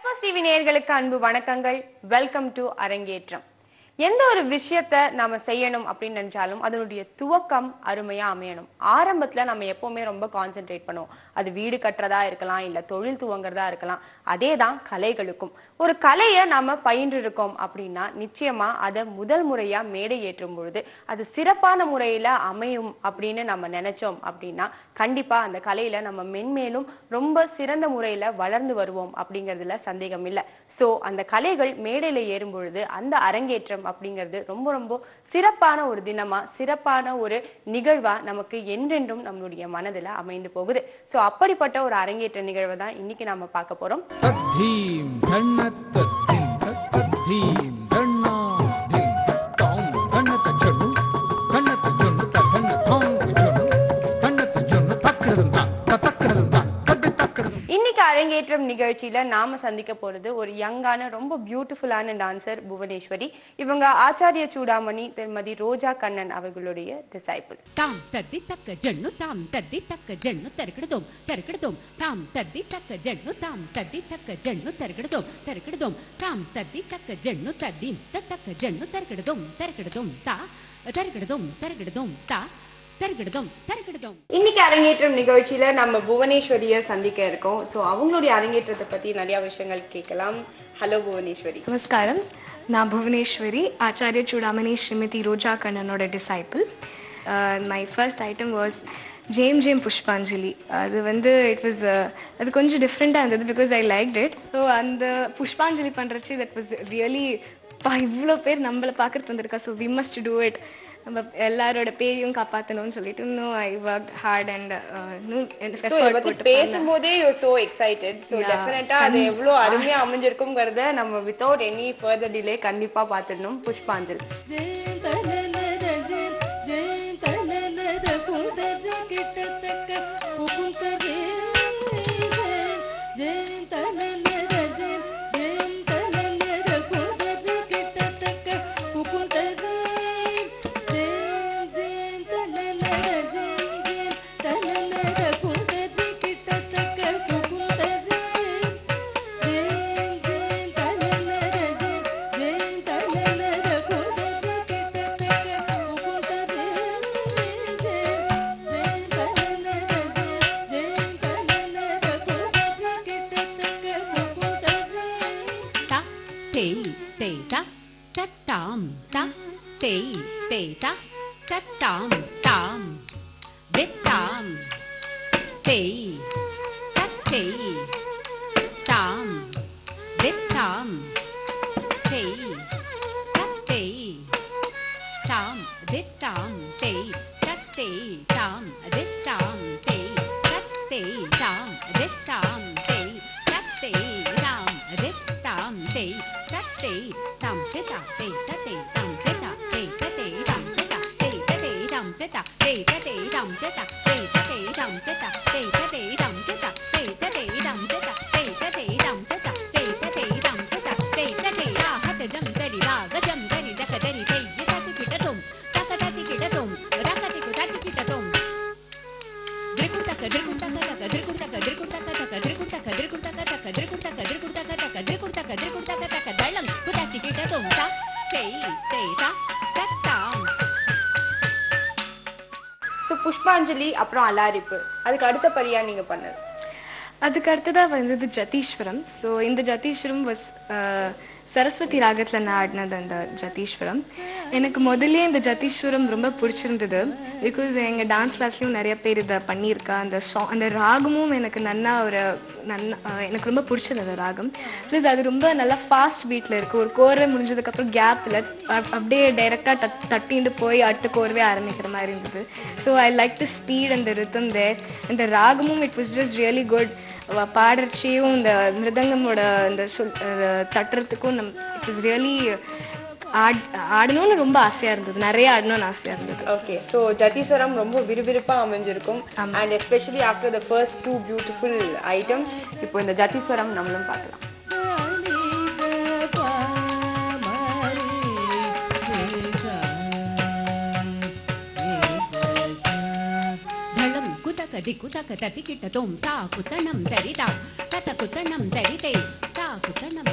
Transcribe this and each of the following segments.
Peppers TV நேயர்களுக்கு அன்பு வணக்கங்கள். வெல்கம் டு அரங்கேற்றம். எந்த ஒரு விஷயத்த நாம செய்யணும் அப்படின்னு நினைச்சாலும் அதனுடைய துவக்கம் அருமையா அமையணும். ஆரம்பத்துல நம்ம எப்பவுமே ரொம்ப கான்சென்ட்ரேட் பண்ணுவோம். அது வீடு கட்டுறதா இருக்கலாம் இல்லை தொழில் துவங்குறதா இருக்கலாம் அதே தான் கலைகளுக்கும். ஒரு கலையை நம்ம பயின்று இருக்கோம் அப்படின்னா நிச்சயமா அதை முதல் முறையா மேடை ஏற்றும் பொழுது அது சிறப்பான முறையில் அமையும் அப்படின்னு நம்ம நினைச்சோம் அப்படின்னா கண்டிப்பாக அந்த கலையில் நம்ம மென்மேலும் ரொம்ப சிறந்த முறையில் வளர்ந்து வருவோம் அப்படிங்கிறதுல சந்தேகம் இல்லை. ஸோ அந்த கலைகள் மேடையில் ஏறும் பொழுது அந்த அரங்கேற்றம் அப்படிங்கிறது ரொம்ப ரொம்ப சிறப்பான ஒரு தினமா சிறப்பான ஒரு நிகழ்வா நமக்கு என்றென்றும் நம்மளுடைய மனதில் அமைந்து போகுது. ஸோ அப்படிப்பட்ட ஒரு அரங்கேற்ற நிகழ்வை தான் இன்னைக்கு நாம பார்க்க போறோம். மலையேற்றம் நிகழ்ச்சியில நாம சந்திக்க போறது ஒரு யங்கான ரொம்ப பியூட்டிஃபுல்லான டான்சர் புவனேஸ்வரி. இவங்க ஆச்சாரிய சூடாமணி திருமதி ரோஜா கண்ணன் அவர்களுடைய டிசைபிள் தாம் தத்தி தக்க ஜெண்ணு தாம் தத்தி தக்க ஜெண்ணு தருக்கிடுதோம் தருக்கிடுதோம். தாம் தத்தி தக்க ஜெண்ணு தாம் தத்தி தக்க ஜெண்ணு தருக்கிடுதோம் தருக்கிடுதோம். தாம் தத்தி தக்க ஜெண்ணு தத்தி தக்க ஜெண்ணு தருக்கிடுதோம் தருக்கிடுதோம். தா தருக்கிடுதோம் தருக்கிடுதோம். தா தருகிடுதும் தருகிடுதும். இன்னைக்கு அரங்கேற்றம் நிகழ்ச்சியில நம்ம புவனேஸ்வரிய சந்திக்க இருக்கோம். ஸோ அவங்களுடைய அரங்கேற்றத்தை பத்தி நிறைய விஷயங்கள் கேட்கலாம். ஹலோ புவனேஸ்வரி. நமஸ்காரம். நான் புவனேஸ்வரி ஆச்சாரிய சூடாமணி ஸ்ரீமதி ரோஜா கண்ணனோட disciple my first item was ஜேம் ஜேம் புஷ்பாஞ்சலி அது வந்து இட் வாஸ் uh, அது கொஞ்சம் டிஃப்ரெண்ட்டாக இருந்தது because I like it so அந்த புஷ்பாஞ்சலி பண்ணுறச்சு தட் வாஸ் ரியலி இவ்வளோ பேர் நம்மளை பார்க்குறது வந்திருக்கா. So we must do it நம்ம எல்லாரோட பேரையும் காப்பாற்றணும்னு சொல்லிட்டு இன்னும் ஐ ஒர்க் ஹார்ட் அண்ட் பத்தி பேசும்போதே you so excited so Yeah. டெஃபினட்டா அது எவ்வளோ அருமையா அமைஞ்சிருக்குங்கிறத நம்ம வித்தவுட் எனி ஃபர்தர் டிலே கண்டிப்பா பார்த்துடணும். புஷ்பாஞ்சலி. புஷ்பாஞ்சலி அப்புறம் அலாரிப்பு. அதுக்கு அடுத்தபடியா நீங்க பண்ணது? அதுக்கு அடுத்ததாக வந்தது ஜதீஸ்வரம். ஸோ இந்த ஜதீஸ்வரம் வாஸ் சரஸ்வதி ராகத்தில் நான் ஆடினது அந்த ஜதீஸ்வரம் எனக்கு முதல்ல இந்த ஜதீஸ்வரம் ரொம்ப பிடிச்சிருந்தது. பிகாஸ் எங்கள் டான்ஸ் கிளாஸ்லேயும் நிறைய பேர் இதை பண்ணியிருக்கா. அந்த சா அந்த ராகமும் எனக்கு நன்னா ஒரு நன்னா எனக்கு ரொம்ப பிடிச்சிருந்தது ராகம். ப்ளஸ் அது ரொம்ப நல்லா ஃபாஸ்ட் பீட்டில் இருக்குது ஒரு கோர்வை முடிஞ்சதுக்கப்புறம் கேப்பில் அப்படியே டைரெக்டாக தட் தட்டிட்டு போய் அடுத்த கோர்வே ஆரம்பிக்கிற மாதிரி இருந்தது. So I like the speed அந்த ரித்தம் தேர் இந்த ராகமும் it was just really good பாடுறச்சியும் இந்த மிருதங்கமோட இந்த சொல் தட்டுறதுக்கும் நம் இட் வாஸ் ரியலி ஆட் ஆடணும்னு ரொம்ப ஆசையாக இருந்தது. நிறைய ஆடணும்னு ஆசையாக இருந்தது. ஓகே ஸோ ஜதீஸ்வரம் ரொம்ப விறுவிறுப்பா அமைஞ்சிருக்கும். And especially after the first two beautiful items இப்போ இந்த ஜதீஸ்வரம் நம்மளும் பார்க்கலாம். दिकुतकतपिकिटतुं ता कुतणं दरिता तत कुतणं दरिते ता कुतणं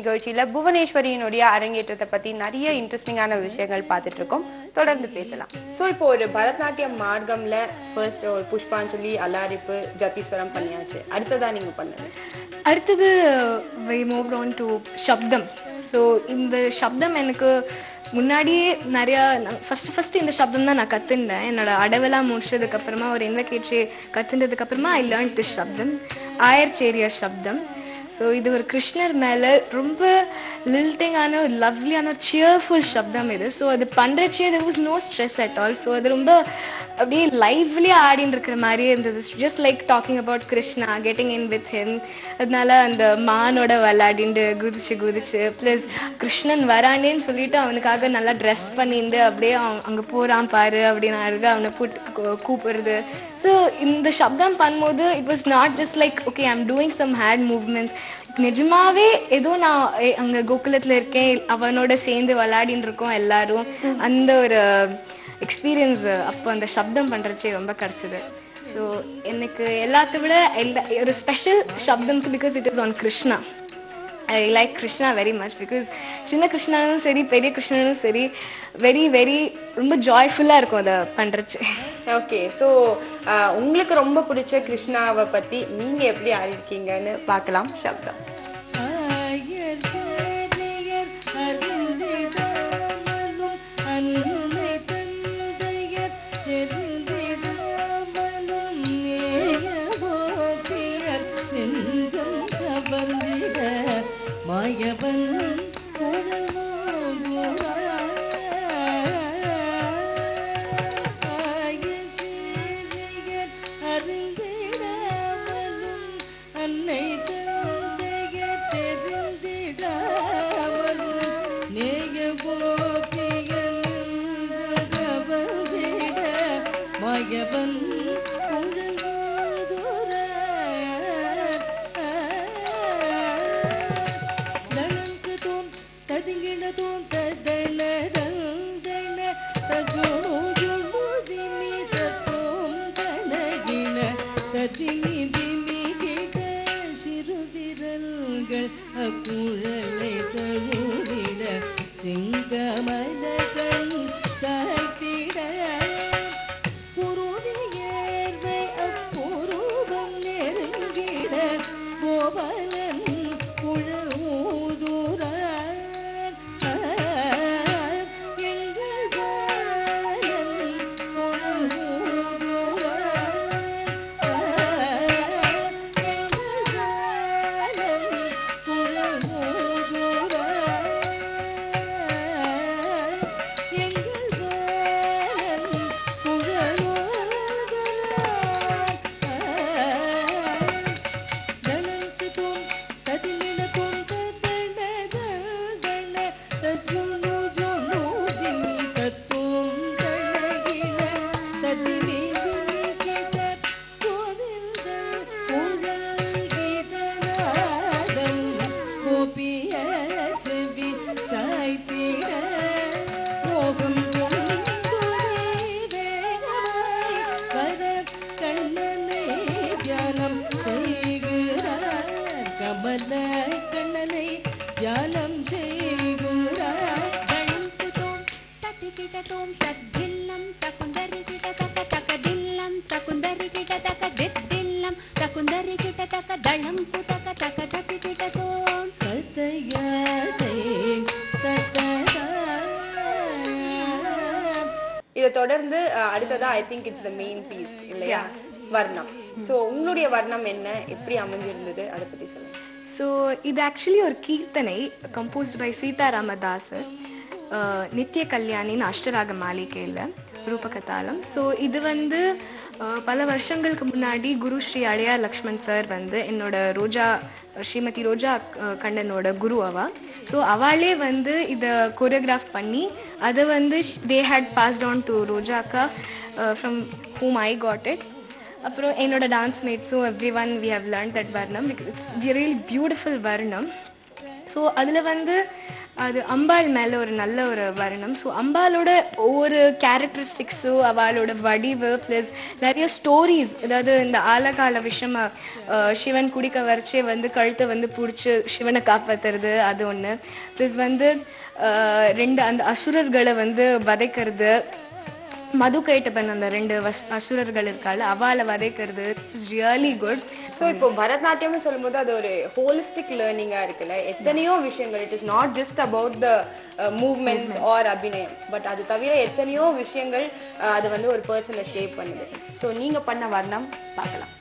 நிகழ்ச்சியில புவனேஸ்வரியினுடைய அரங்கேற்றத்தை பத்தி நிறைய இன்ட்ரெஸ்டிங்கான விஷயங்கள் பார்த்துட்டு இருக்கோம் தொடர்ந்து பேசலாம். ஸோ இப்போ ஒரு பரதநாட்டியம் மார்க்கம்ல ஃபர்ஸ்ட் ஒரு புஷ்பாஞ்சலி அலாரிப்பு ஜத்தீஸ்வரம் பண்ணியாச்சு. அடுத்ததா நீங்க பண்ணுங்க. அடுத்தது we move on to Shabdam so இந்த சப்தம் எனக்கு முன்னாடியே நிறையா ஃபஸ்ட்டு ஃபஸ்ட்டு இந்த சப்தம் தான் நான் கற்றுண்டேன் என்னோட அடவெல்லாம் முடிச்சதுக்கப்புறமா ஒரு இன்வெகேட்ரி கற்றுண்டதுக்கப்புறமா ஐ லேர்ன் திஸ் சப்தம் ஆயர்ச்சேரிய சப்தம் ஸோ இது ஒரு கிருஷ்ணர் மேலே ரொம்ப லில்ட்டிங்கான ஒரு லவ்லியான சியர்ஃபுல் சப்தம் இது ஸோ அது பண்ணுறச்சே there was no stress at all so அது ரொம்ப அப்படியே லைவ்லி ஆடின்னு இருக்கிற மாதிரியே இருந்தது. Just like talking about Krishna getting in with him அதனால அந்த மானோட விளாடிண்டு குதிச்சு குதிச்சு ப்ளஸ் கிருஷ்ணன் வரானேன்னு சொல்லிட்டு அவனுக்காக நல்லா ட்ரெஸ் பண்ணிட்டு அப்படியே அவன் அங்கே போகிறான் பாரு அப்படின்னு அழகாக அவனை கூட்டு கூப்பிடுறது. ஸோ இந்த சப்தம் பண்ணும்போது it was not just like okay I'm doing some hand movements நிஜமாவே ஏதோ நான் அங்கே கோகுலத்துல இருக்கேன். அவனோட சேர்ந்து விளையாடின்னு இருக்கோம் எல்லாரும். அந்த ஒரு எக்ஸ்பீரியன்ஸ் அப்போ அந்த சப்தம் பண்றச்சே ரொம்ப கிடைச்சது. ஸோ எனக்கு எல்லாத்த விட எல்லா ஒரு special சப்தம்க்கு because it is on Krishna I like Krishna very much because சின்ன கிருஷ்ணனும் சரி பெரிய கிருஷ்ணனும் சரி வெரி வெரி ரொம்ப ஜாய்ஃபுல்லாக இருக்கும் அதை பண்ணுறச்சு ஓகே ஸோ உங்களுக்கு ரொம்ப பிடிச்ச கிருஷ்ணாவை பத்தி நீங்க எப்படி ஆடிருக்கீங்கன்னு பார்க்கலாம். சப்தம். ஜலம் செய்குடோம் தட்டி கிட்டோம் தக்கில்லம் தக்குந்தரி கிட்ட தக்க தக்க தில்லம் தக்குந்தரி கிட்ட தக்க தில்லம் தக்குந்தரி கிட்ட தக்க தளம் குதக்க தக்க தட்டி கிட்டோம் இதை தொடர்ந்து அடுத்ததா I think it's the main piece இல்லையா? வர்ணம். ஸோ உங்களுடைய வர்ணம் என்ன? எப்படி அமைஞ்சிருந்தது? அதை பற்றி சொல்லுங்கள் ஸோ இது ஆக்சுவலி ஒரு கீர்த்தனை கம்போஸ்ட் பை சீதாராமதாசர் அஹ், நித்திய கல்யாணின்னு அஷ்டராக மாளிகையில் ரூபகதாளம். ஸோ இது வந்து பல வருஷங்களுக்கு முன்னாடி குரு ஸ்ரீ அடையார் லக்ஷ்மண் சார் வந்து என்னோட ரோஜா ஸ்ரீமதி ரோஜா கண்ணனோட குரு அவா. ஸோ அவளே வந்து இதை கொரியோகிராஃப் பண்ணி அதை வந்து they had passed on to ரோஜாக்கா from whom I got it அப்புறம் என்னோட dance மேட்ஸும் every one we have learn that varnam it's really beautiful varnam so அதில் வந்து அது அம்பாள் மேலே ஒரு நல்ல ஒரு வர்ணம் ஸோ அம்பாலோட ஒவ்வொரு கேரக்டரிஸ்டிக்ஸும் அவளோட வடிவு ப்ளஸ் நிறைய ஸ்டோரிஸ் அதாவது இந்த ஆலகால விஷயமா சிவன் குடிக்க வரைச்சே வந்து கழுத்தை வந்து பிடிச்சி சிவனை காப்பாத்துறது அது ஒன்று ப்ளஸ் வந்து ரெண்டு அந்த அசுரர்களை வந்து வதைக்கிறது மது கைட்டப்பன் அந்த ரெண்டு வஸ் அசுரர்கள் இருக்காள் அவளை வதைக்கிறது இட்ஸ் ரியலி குட் ஸோ இப்போ பரதநாட்டியம்னு சொல்லும்போது அது ஒரு ஹோலிஸ்டிக் லேர்னிங்காக இருக்குல்ல. எத்தனையோ விஷயங்கள் it is not just about the movements or abhinayam but அது தவிர எத்தனையோ விஷயங்கள் அஹ், அது வந்து ஒரு பர்சனை ஷேப் பண்ணுது. ஸோ நீங்கள் பண்ண வர்ணம் பார்க்கலாம்.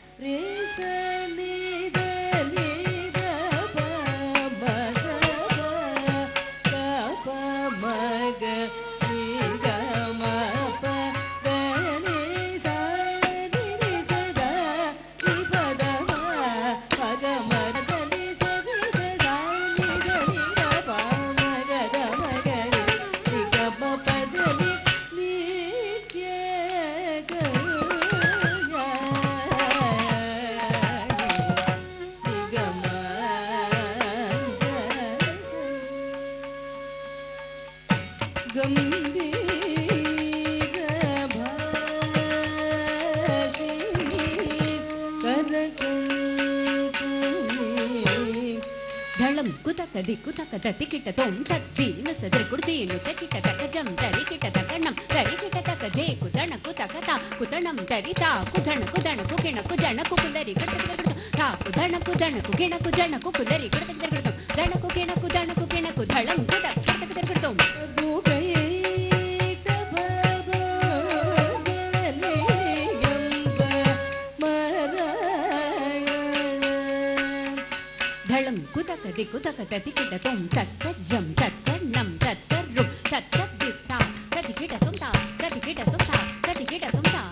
తది కుతక తతి కిట తోం తత్తి నస దృకుడు తీను తకిట తక జం తరి కిట తకణం తరి కిట తక జే కుతణ కుతక తా కుతణం తరి తా కుధణ కుదణ కుకిణకు జణకు కుదరి కటకటకటం తా కుధణ కుదణకు కిణకు జణకు కుదరి కటకటకటం దణకు కిణకు దణకు కిణకు ధళం కుతక కటకటకటం కుటక ది కుటక తతి కిట తొం టట్ టట్ జం టట్ టట్ నమ్ టట్ టట్ రుక్ టట్ టట్ దిక్ తా తతి కిట తొం తా తతి కిట తొం తా తతి కిట తొం తా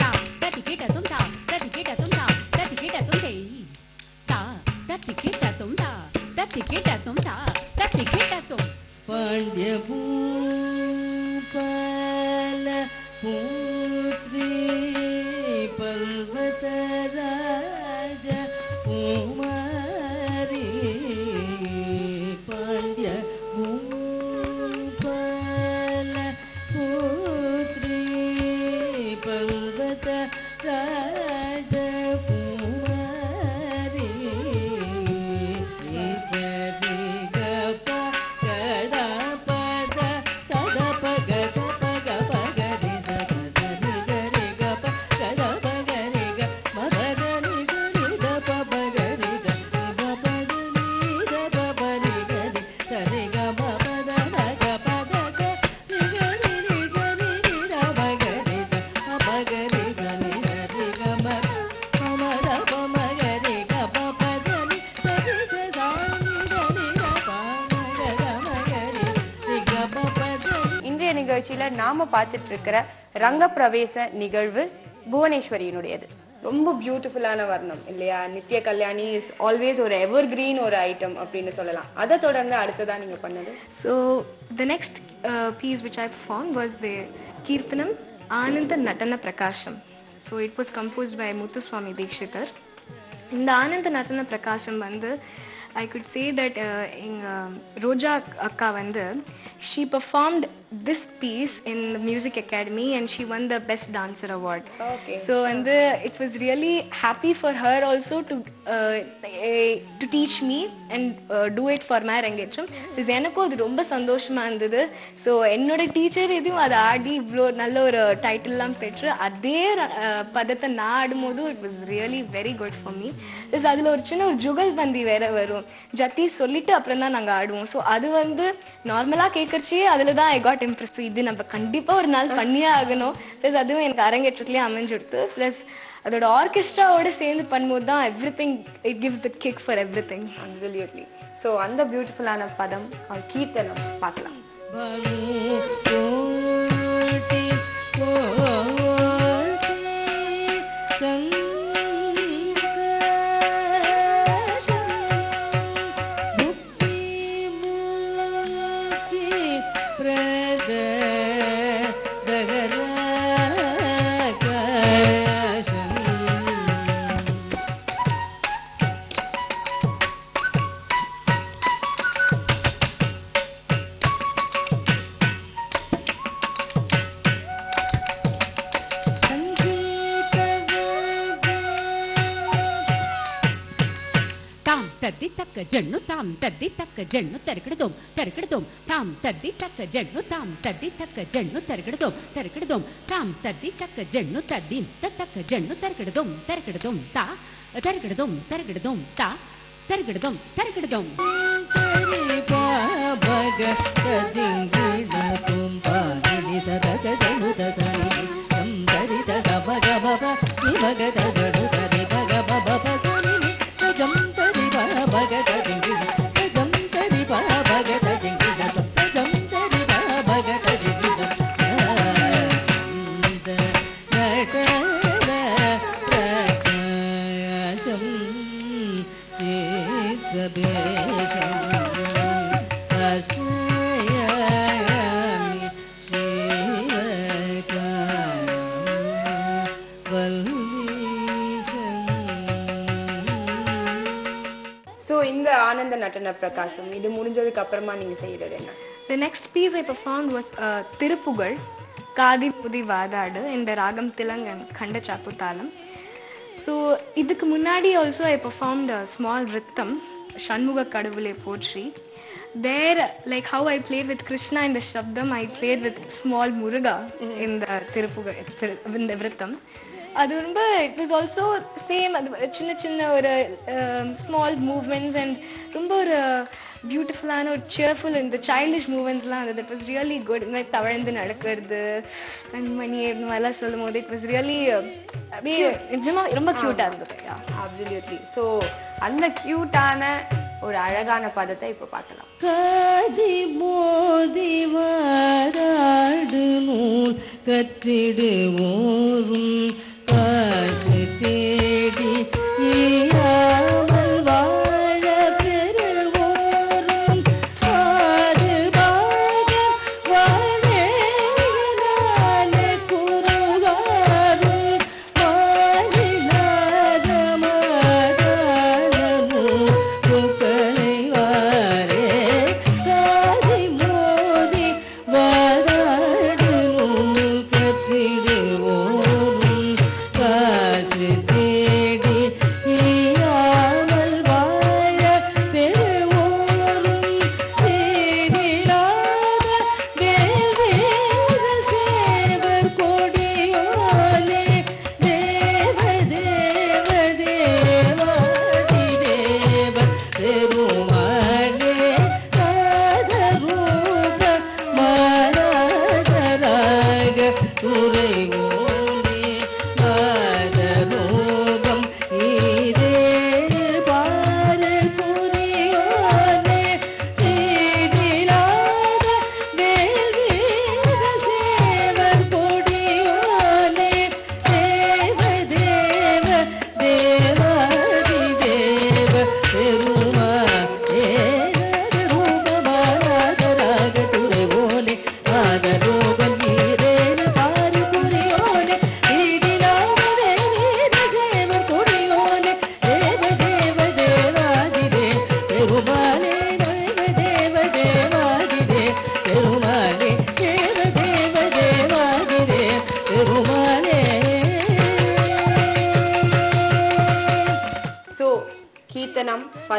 తా తతి కిట తొం తా తతి కిట తొం తా తతి కిట తొం దే తా తతి కిట తొం తా తతి కిట తొం తా తతి కిట తొం పండ్య భూ பார்த்துட்டு இருக்கிற ரங்கப்பிரவேச நிகழ்வு புவனேஸ்வரியினுடையது ரொம்ப பியூட்டிஃபுல்லான வர்ணம் இல்லையா நித்ய கல்யாணி இஸ் ஆல்வேஸ் ஒரு எவர் கிரீன் ஒரு ஐட்டம் அப்படின்னு சொல்லலாம் அதை தொடர்ந்து அடுத்ததா நீங்க பண்ணது the next uh, piece which I performed was the Kirtanam Ananda Natana Prakasham. So it was composed by Muthuswami Dikshitar. இந்த ஆனந்த நடன பிரகாசம் வந்து ஐ குட் சே தட் எங்கள் ரோஜா அக்கா வந்து she performed this piece in music academy and she won the best dancer award. So வந்து it was really happy for her also to to teach me and do it for my arangetram இது எனக்கும் அது ரொம்ப சந்தோஷமாக இருந்தது. So என்னோட teacher எதுவும் அதை ஆடி இவ்வளோ நல்ல ஒரு டைட்டில்லாம் பெற்று அதே uh, பதத்தை நான் ஆடும்போது it was really very good for me plus அதில் ஒரு சின்ன ஒரு ஜுகல் பந்தி வேற வரும். ஜத்தி சொல்லிட்டு அப்புறம் தான் நாங்கள் ஆடுவோம். ஸோ அது வந்து நார்மலாக கேட்கறச்சே அதில் தான் ஐ காட் இம்ப்ரெஸ் இது நம்ம கண்டிப்பாக ஒரு நாள் பண்ணியே ஆகணும். ப்ளஸ் அதுவும் எனக்கு அரங்கேற்றத்துலேயே அமைஞ்சுடுத்து. ப்ளஸ் அதோட ஆர்கெஸ்ட்ராவோட சேர்ந்து பண்ணும்போது தான் everything it gives the kick for everything absolutely so அந்த பியூட்டிஃபுல்லான பதம் அவர் கீர்த்தனம் பார்க்கலாம். తద్ది తక్క జన్ను తాం తద్ది తక్క జన్ను తెరకడదోం తెరకడదోం తాం తద్ది తక్క జన్ను తాం తద్ది తక్క జన్ను తెరకడదోం తెరకడదోం తాం తద్ది తక్క జన్ను తద్ది తక్క జన్ను తెరకడదోం తెరకడదోం తా తెరకడదోం తెరకడదోం తా తెరకడదోం తెరకడదోం భగ సద సద సద பிரகாசம் இது முடிஞ்சதுக்கு அப்புறமா நீங்கள் செய்கிறது என்ன the next piece I perform was Thiruppugazh khadi புதி வாதாடு இந்த ராகம் திலங்கன் கண்ட சாப்பு ஸோ இதுக்கு முன்னாடி also I performed small rhythm Shanmuga கடவுளே போற்றி there like how I played with Krishna இந்த Shabdam I played with small Muruga இந்த திருப்புகழ் இந்த விரத்தம் அது ரொம்ப இட் வாஸ் ஆல்சோ சேம் அது சின்ன சின்ன ஒரு ஸ்மால் மூவ்மெண்ட்ஸ் அண்ட் ரொம்ப ஒரு பியூட்டிஃபுல்லான ஒரு சியர்ஃபுல் இந்த சைல்டிஷ் மூமெண்ட்ஸ்லாம் இருந்தது. இட் வாஸ் ரியலி குட் இந்த மாதிரி தவழ்ந்து நடக்கிறது அண்ட் மணி இந்த மாதிரிலாம் சொல்லும் போது இட் வாஸ் ரியலி அப்படியே நிஜமாக ரொம்ப க்யூட்டாக இருந்தது. அப்சல்யூட்லி ஸோ அந்த க்யூட்டான ஒரு அழகான பதத்தை இப்போ பார்க்கலாம். காதி மோதி வாராடு நூல் கற்றிடுவோரும் पिया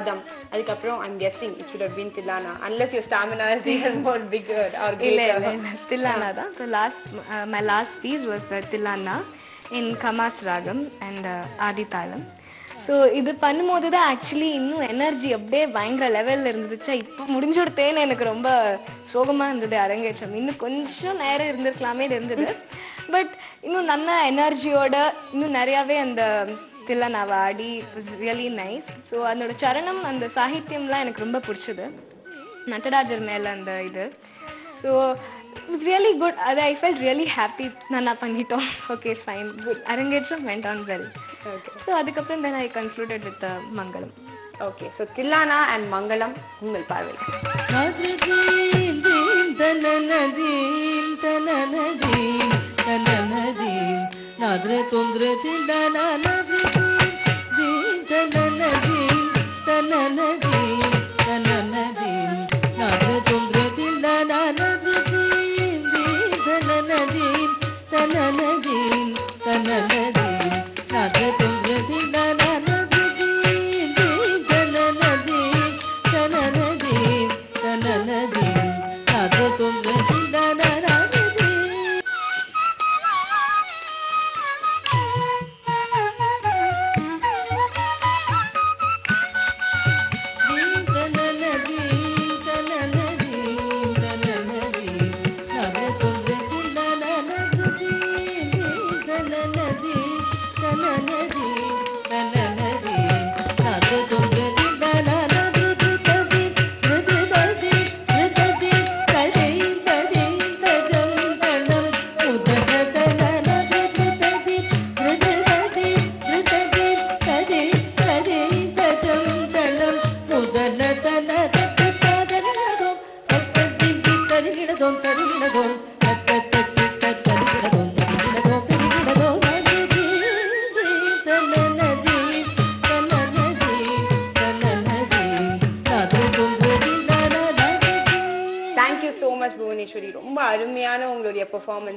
பதம் அதுக்கப்புறம் I'm guessing it should have been Thillana unless your stamina is even more bigger or இல்ல தில்லானா தான். So last my last piece was Thillana in Khamas ragam and ஆதி தாளம் ஸோ இது பண்ணும்போது தான் ஆக்சுவலி இன்னும் எனர்ஜி அப்படியே பயங்கர லெவலில் இருந்துச்சா இப்போ முடிஞ்சுடுத்தேன்னு எனக்கு ரொம்ப சோகமாக இருந்தது அரங்கேற்றம். இன்னும் கொஞ்சம் நேரம் இருந்திருக்கலாமே இருந்தது. பட் இன்னும் நல்ல எனர்ஜியோட இன்னும் நிறையாவே அந்த தில்லானாவை ஆடி வாஸ் ரியலி நைஸ் ஸோ அதோட சரணம் அந்த சாகித்யம்லாம் எனக்கு ரொம்ப பிடிச்சது. நட்டராஜர் மேலே அந்த இது. ஸோ இட்ஸ் ரியலி குட் அது ஐ ஃபெல்ட் ரியலி ஹாப்பி நான் பண்ணிட்டோம். Okay fine good arangetram went on well Okay. So அதுக்கப்புறம் then I concluded with Mangalam okay so Thillana and Mangalam உங்கள் பார்வை. நாத்ர தொந்திர திண்டன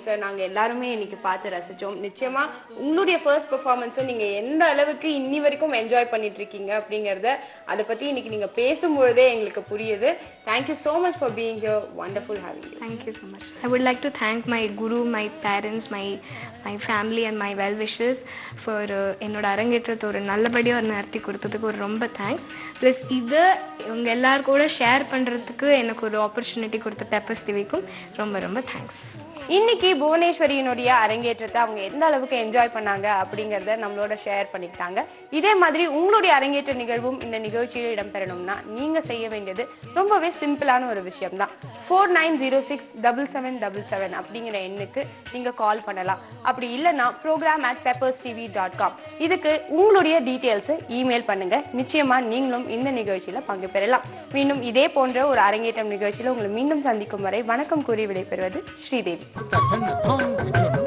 பெர்ஃபார்மன்ஸை நாங்கள் எல்லாருமே இன்னைக்கு பார்த்து ரசித்தோம் நிச்சயமாக உங்களுடைய ஃபர்ஸ்ட் பெர்ஃபார்மன்ஸை நீங்கள் எந்த அளவுக்கு இன்னி வரைக்கும் என்ஜாய் பண்ணிட்டு இருக்கீங்க அப்படிங்கிறத அதை பற்றி இன்னைக்கு நீங்கள் பேசும்பொழுதே எங்களுக்கு புரியுது. Thank you so much for being here wonderful having you Thank you so much. I would like to thank my guru, my parents, my my family and my well for uh, என்னோட அரங்கேற்றத்தை ஒரு நல்லபடியாக ஒரு நடத்தி கொடுத்ததுக்கு ஒரு ரொம்ப thanks plus இதை இவங்க எல்லார் கூட ஷேர் பண்ணுறதுக்கு எனக்கு ஒரு ஆப்பர்ச்சுனிட்டி கொடுத்த பெப்பர்ஸ் டிவிக்கும் ரொம்ப ரொம்ப தேங்க்ஸ் இன்னைக்கு புவனேஸ்வரியினுடைய அரங்கேற்றத்தை அவங்க எந்த அளவுக்கு என்ஜாய் பண்ணாங்க அப்படிங்கறத நம்மளோட ஷேர் பண்ணிக்கிட்டாங்க. இதே மாதிரி உங்களுடைய அரங்கேற்ற நிகழ்வும் இந்த நிகழ்ச்சியில் இடம்பெறணும்னா நீங்க செய்ய வேண்டியது ரொம்பவே சிம்பிளான ஒரு விஷயம் தான் four nine zero six double seven double seven அப்படிங்கிற எண்ணுக்கு நீங்க கால் பண்ணலாம். அப்படி இல்லைன்னா program at Peppers TV dot com இதுக்கு உங்களுடைய டீட்டெயில்ஸை இமெயில் பண்ணுங்க. நிச்சயமா நீங்களும் இந்த நிகழ்ச்சியில பங்கு பெறலாம். மீண்டும் இதே போன்ற ஒரு அரங்கேற்றம் நிகழ்ச்சியில் உங்களை மீண்டும் சந்திக்கும் வரை வணக்கம் கூறி விடைபெறுவது ஸ்ரீதேவி. தன தாங்கு ஜொனு